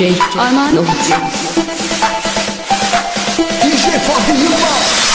DJ Arman Olucu. DJ Fatih